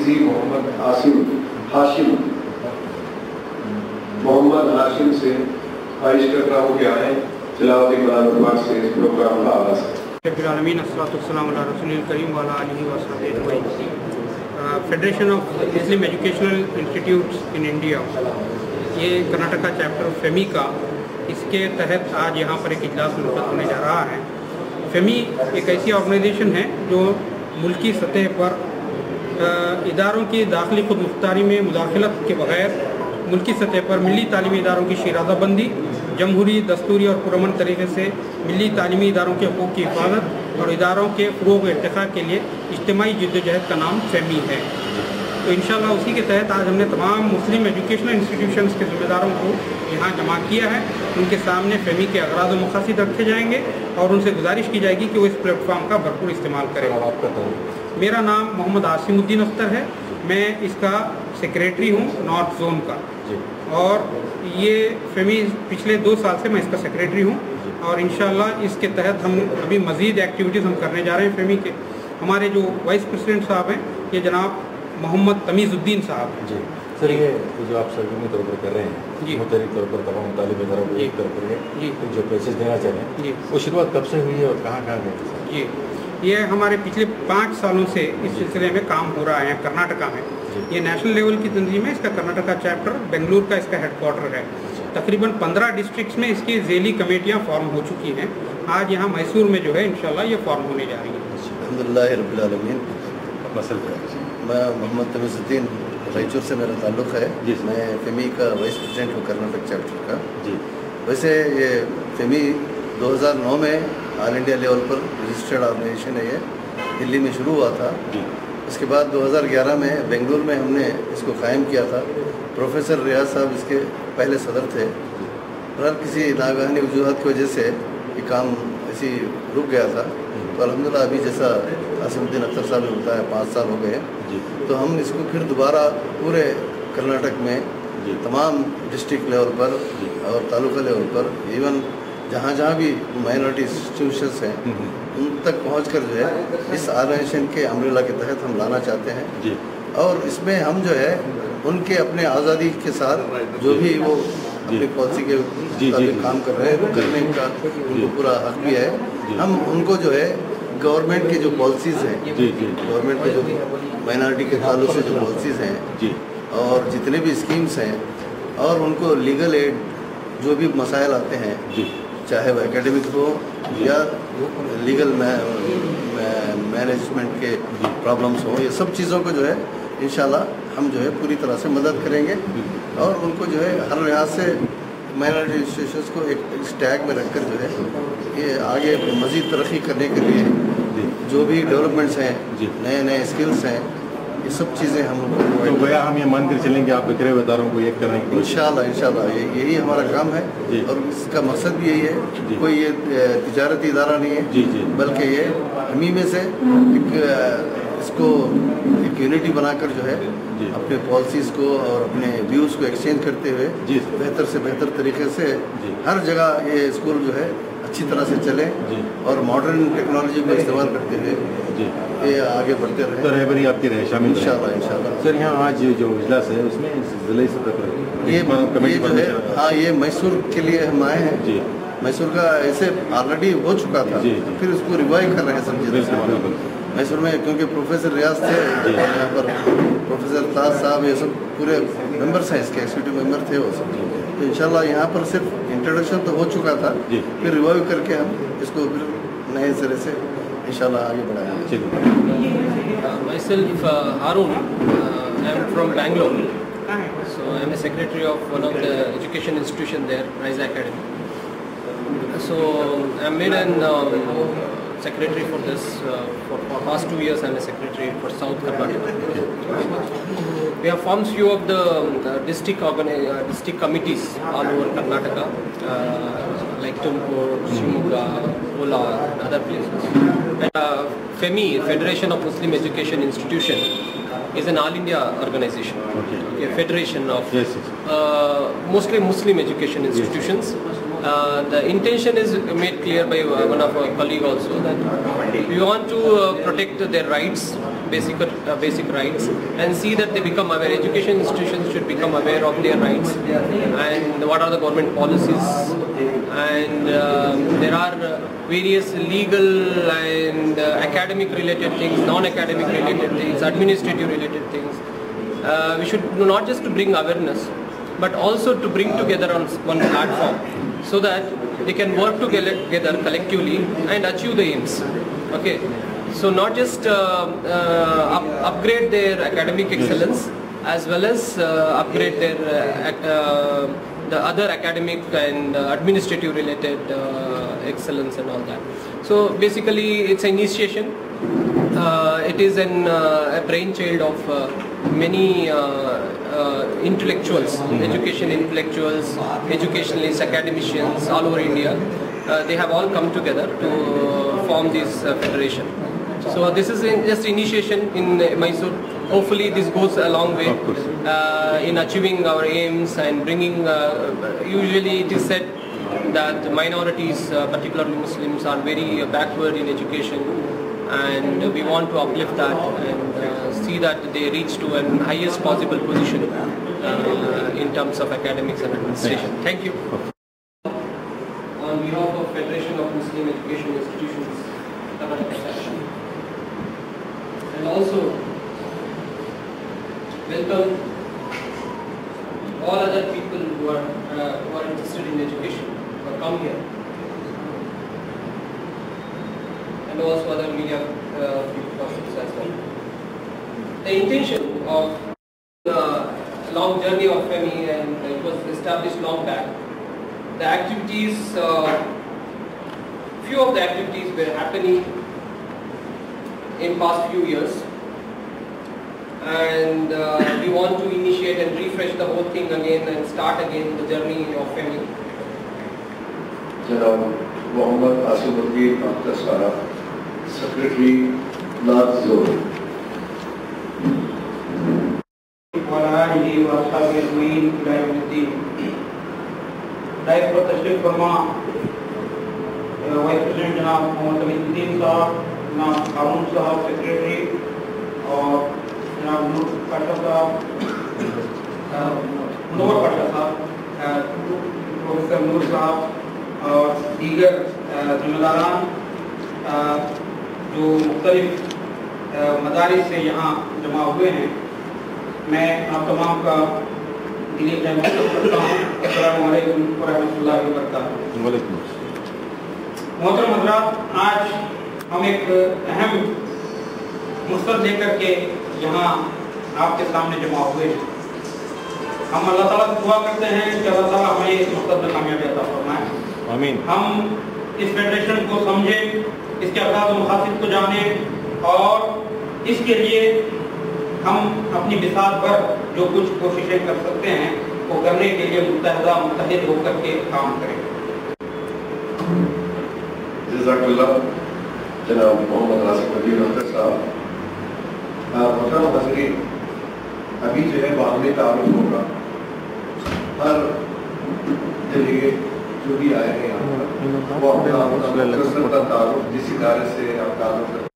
عزیزی محمد عاصم ہاشم محمد ہاشم سے خواہش کر رہا ہوں کہ آئیں تلاوت قرآن پاک سے اس پروگرام کا آغاز ہے رب العالمین الصلاۃ والسلام علی رسول الکریم والا علیہ وصحبہ اجمعین۔ Federation of Muslim educational institutes in India یہ کرناٹکا چیپٹر فیمی کا اس کے تحت آج یہاں پر ایک اجلاس منعقد ہونے جا رہا ہے۔ فیمی ایک ایسی آرگنائزیشن ہے جو ملکی سطح پر اداروں کی داخلی خود مختاری میں مداخلت کے بغیر ملکی سطح پر ملی تعلیمی اداروں کی شیرازہ بندی، جمہوری دستوری اور پرامن طریقے سے ملی تعلیمی اداروں کے حقوق کی حفاظت اور اداروں کے فروغ و ارتقاء کے لیے اجتماعی جد و جہد کا نام فیمی ہے۔ تو انشاءاللہ اسی کے تحت آج ہم نے تمام مسلم ایجوکیشنل انسٹیٹیوشنس کے ذمہ داروں کو یہاں جمع کیا ہے۔ ان کے سامنے فیمی کے اغراض و مقاصد رکھے جائیں گے اور ان سے گزارش کی جائے گی کہ وہ اس پلیٹ فارم کا بھرپور استعمال کریں۔ میرا نام محمد عاصم الدین اختر ہے۔ میں اس کا سیکریٹری ہوں نارتھ زون کا۔ اور یہ فیمی پچھلے دو سال سے میں اس کا سیکریٹری ہوں۔ اور انشاءاللہ اس کے تحت ہم ابھی مزید ایکٹیویٹیز ہم کرنے جا رہے ہیں فیمی کے۔ ہمارے جو وائس پریسیڈنٹ صاحب ہیں یہ جناب محمد تمیز الدین صاحب۔ جی۔ سر یہ جو آپ سرگرمی طور پر کر رہے ہیں جی۔ مختلف طور پر تمام طالب اداروں کو ایک کر جی۔ جو پیسز دینا چاہ رہے ہیں جی۔ وہ شروعات کب سے ہوئی ہے اور کہاں کہاں گئی ہے جی۔ یہ ہمارے پچھلے پانچ سالوں سے اس سلسلے میں کام ہو رہا ہے کرناٹکا میں۔ جی۔ یہ نیشنل لیول کی تنظیم ہے اس کا کرناٹکا چیپٹر بنگلور کا اس کا ہیڈ کوارٹر ہے تقریباً پندرہ ڈسٹرکٹس میں اس کی ذیلی کمیٹیاں فارم ہو چکی ہیں۔ آج یہاں میسور میں جو ہے انشاءاللہ یہ فارم ہونے جا رہی ہیں۔ الحمد للہ رب العالمین۔ میں محمد تمیز الدین رائچور سے میرا تعلق ہے۔ جی۔ میں فیمی کا وائس پریزیڈنٹ ہوں کرناٹک چیپٹر کا۔ جی۔ ویسے یہ فیمی دو ہزار نو میں آل انڈیا لیول پر رجسٹرڈ آرگنائزیشن ہے یہ دلی میں شروع ہوا تھا۔ جی۔ اس کے بعد دو ہزار گیارہ میں بنگلور میں ہم نے اس کو قائم کیا تھا۔ پروفیسر ریاض صاحب اس کے پہلے صدر تھے۔ ہر کسی ناگہانی وجوہات کی وجہ سے یہ کام ایسی رک گیا تھا۔ تو الحمدللہ ابھی جیسا عاصم الدین اختر صاحب نے بتایا پانچ سال ہو گئے۔ جی۔ تو ہم اس کو پھر دوبارہ پورے کرناٹک میں جی۔ تمام ڈسٹرکٹ لیول پر جی۔ اور تعلقہ لیول پر ایون جہاں جہاں بھی مائنورٹی انسٹیٹیوشنس ہیں ان تک پہنچ کر جو ہے اس آرگنائزیشن کے امریلا کے تحت ہم لانا چاہتے ہیں۔ جی۔ اور اس میں ہم جو ہے ان کے اپنے آزادی کے ساتھ جو بھی وہ اپنی پالیسی کے جی، جی، جی۔ کام کر رہے ہیں کرنے کا ان جی۔ کو پورا حق بھی ہے۔ جی۔ ہم ان کو جو ہے گورنمنٹ کی جو پالیسیز ہیں جی جی۔ گورنمنٹ کے جو مائنارٹی کے تعلق سے جو پالیسیز ہیں جی۔ اور جتنے بھی اسکیمس ہیں اور ان کو لیگل ایڈ جو بھی مسائل آتے ہیں جی۔ چاہے وہ اکیڈمک ہو یا لیگل مینجمنٹ کے پرابلمس ہوں یہ سب چیزوں کو جو ہے انشاءاللہ ہم جو ہے پوری طرح سے مدد کریں گے اور ان کو جو ہے ہر لحاظ سے مائنارٹی انسٹیٹیوشنس کو ایک اس ٹیگ میں رکھ کر جو ہے یہ آگے مزید ترقی کرنے کے لیے جی جو بھی ڈیولپمنٹس ہیں جی۔ نئے نئے اسکلس ہیں یہ سب چیزیں ہم لوگ تو گویا ہم یہ مان کر چلیں کہ آپ بکھرے ہوئے اداروں کو ایک کرنے کی کوشش انشاءاللہ انشاءاللہ یہ یہی ہمارا کام ہے۔ جی۔ اور اس کا مقصد بھی یہی ہے۔ جی۔ کوئی یہ تجارتی ادارہ نہیں ہے جی جی۔ بلکہ یہ ہمیں میں سے اس کو ایک یونٹی بنا کر جو ہے اپنے پالیسیز کو اور اپنے ویوز کو ایکسچینج کرتے ہوئے بہتر سے بہتر طریقے سے ہر جگہ یہ اسکول جو ہے اچھی طرح سے چلے جی۔ اور ماڈرن ٹیکنالوجی کو استعمال کرتے ہوئے جی۔ یہ آگے بڑھتے تو رہبری آپ کی رہے شامل رہے۔ انشاءاللہ انشاءاللہ۔ سر یہاں آج جو اجلاس ہے اس میں ضلعی سطح پر یہ جو ہے۔ ہاں یہ میسور کے لیے ہم آئے ہیں۔ جی۔ میسور کا ایسے آلریڈی ہو چکا تھا جی،۔ پھر اس کو ریوائو کر رہے ہیں سمجھے میسور میں کیونکہ پروفیسر ریاض تھے یہاں پر پروفیسر تاج صاحب یہ سب پورے ممبرس ہیں اس کے ایگزیکٹو ممبر تھے وہ سب۔ تو انشاءاللہ یہاں پر صرف انٹروڈکشن تو ہو چکا تھا جی پھر ریوائو کر کے ہم اس کو پھر نئے سرے سے انشاءاللہ آگے بڑھائیں گے Uh, myself, uh, Harun, uh, I am from Bangalore. So I am a secretary of one of the education institution there, Rise Academy. So I made an secretary for this. Uh, for, for past two years, I'm a secretary for South Karnataka. We have formed few of the, the district organi- uh, district committees all over Karnataka, uh, like Tumkur, Shimoga, Ola, and other places. And, uh, FEMI, Federation of Muslim Education Institution, is an all India organization, Okay. a federation of Yes, yes. uh, mostly Muslim education institutions. Uh, the intention is made clear by uh, one of our colleague also that we want to uh, protect their rights, basic uh, basic rights, and see that they become aware. Education institutions should become aware of their rights and what are the government policies. And um, there are uh, various legal and uh, academic related things, non-academic related things, administrative related things we should not just to bring awareness but also to bring together on one platform so that they can work together together collectively and achieve the aims. Okay? So not just uh, uh, up, upgrade their academic excellence as well as uh, upgrade their uh, uh, the other academic and uh, administrative related uh, excellence and all that. So basically it's an initiation. Uh, it is an, uh, a brainchild of uh, many uh, intellectuals, education intellectuals, educationalists, academicians all over India. Uh, they have all come together to uh, form this uh, federation. So this is in just initiation in Mysore. Hopefully this goes a long way uh, in achieving our aims and bringing. Uh, usually it is said that minorities, uh, particularly Muslims, are very uh, backward in education, and we want to uplift that and uh, see that they reach to an highest possible position uh, in terms of academics and administration. Thank you. On behalf of Federation of Muslim Education Institutions, Karnataka section, and also welcome all other people who are uh, who are interested in education who come here, and also other media as well. The intention of the long journey of FEMI and it was established long back. The activities, uh, few of the activities were happening in past few years and uh, we want to initiate and refresh the whole thing again and start again the journey of Femi. Janaab Muhammad Asimuddin Akhtar secretary lakh زور دیگر ذمہ داران جو مختلف مدارس سے یہاں جمع ہوئے ہیں میں آپ تمام کا دلی میں کرتا ہوں۔ السلام علیکم و رحمۃ اللہ وبرکاتہ۔ محترم حضرات آج ہم ایک اہم مستد لے کر کے یہاں آپ کے سامنے جمع ہوئے ہیں۔ ہم اللہ تعالیٰ سے دعا کرتے ہیں کہ اللہ تعالیٰ ہمیں اس مقصد میں کامیابی عطا فرمائے۔ آمین۔ ہم اس فیڈریشن کو سمجھیں اس کے افراد و مخاصد کو جانے اور اس کے لیے ہم اپنی بساط پر جو کچھ کوششیں کر سکتے ہیں، وہ کرنے کے لیے متحدہ، متحد ہو کر کے کام کریں۔ جزاک اللہ۔ جناب محمد راسک وزیر رحمت صاحب مولانا حضرین ابھی جو ہے باہمی تعارف ہوگا۔ ہر ذریعے جو بھی آئے ہیں یہاں پر وہ اپنا تعلق جس ادارے سے آپ تعارف